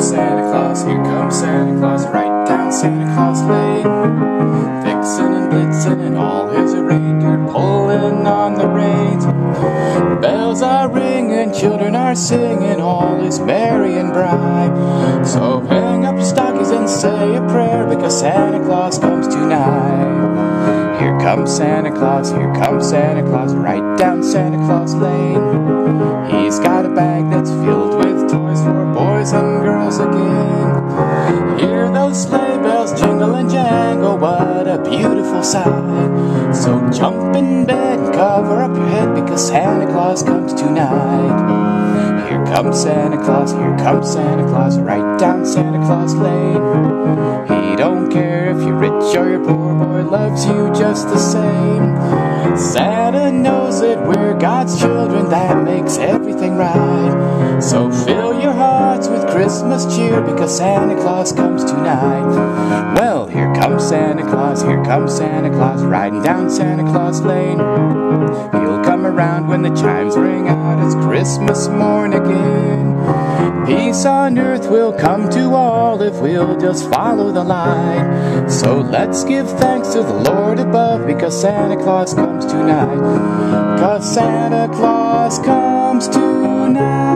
Santa Claus, right down Santa Claus Lane. Vixen and Blitzen and all his reindeer pulling on the reins. Bells are ringing, children are singing, all is merry and bright. So hang up your stockings and say a prayer because Santa Claus comes tonight. Here comes Santa Claus, here comes Santa Claus, right down Santa Claus Lane. He's got a bag that's filled Sleigh bells jingle and jangle, what a beautiful sight. So jump in bed and cover up your head because Santa Claus comes tonight. Here comes Santa Claus, here comes Santa Claus, right down Santa Claus Lane. He don't care if you're rich or you're poor, boy loves you just the same. Santa knows that we're God's children, that Christmas cheer because Santa Claus comes tonight. Well, here comes Santa Claus, here comes Santa Claus, riding down Santa Claus Lane. He'll come around when the chimes ring out, it's Christmas morn again. Peace on earth will come to all if we'll just follow the light. So let's give thanks to the Lord above because Santa Claus comes tonight. Cause Santa Claus comes tonight.